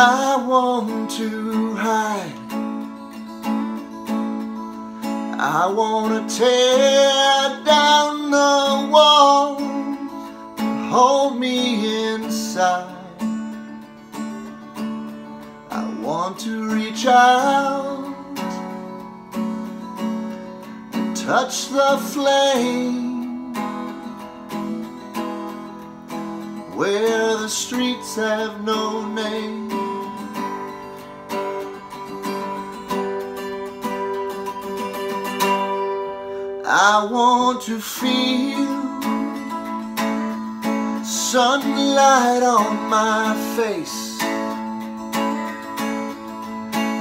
I want to hide. I want to tear down the walls Hold me inside. I want to reach out And touch the flame. Where the streets have no name I want to feel sunlight on my face.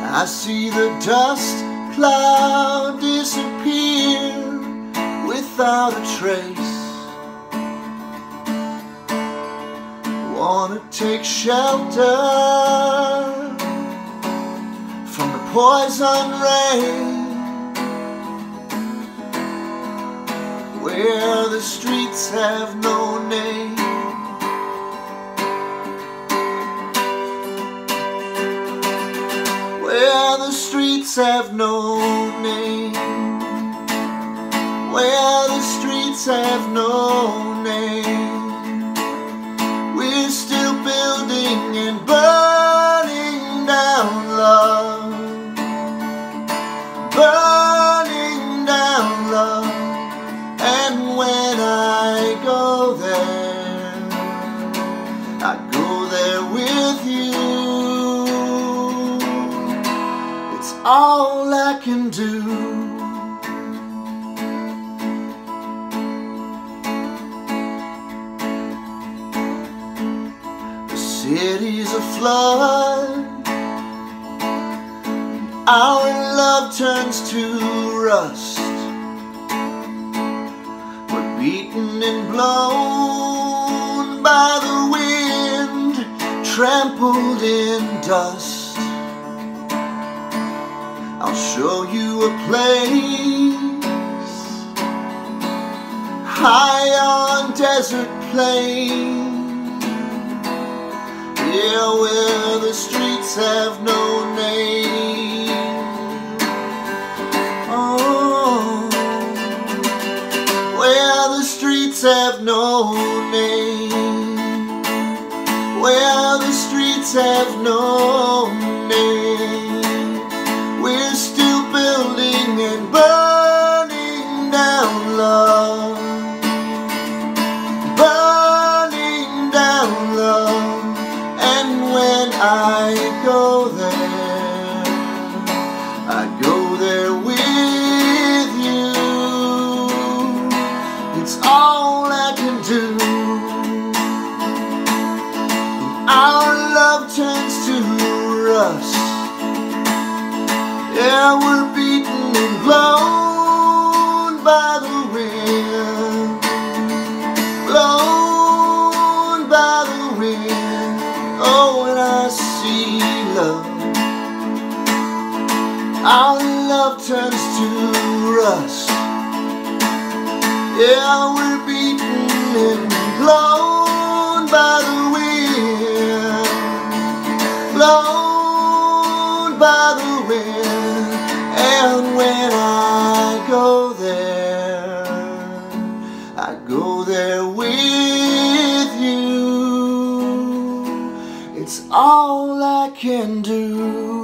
I see the dust cloud disappear without a trace. Wanna take shelter from the poison rain where the streets have no name. Where the streets have no name. Where the streets have no name. All I can do. The city's aflood. Our love turns to rust We're beaten and blown by the wind, trampled in dust. Show you a place high on desert plain, yeah, where the streets have no name. Oh where the streets have no name, where the streets have no name. Yeah, we're beaten and blown by the wind. Blown by the wind. Oh, when I see love, our love turns to rust. Yeah, we're beaten and blown by the wind. And when I go there, I go there with you. It's all I can do.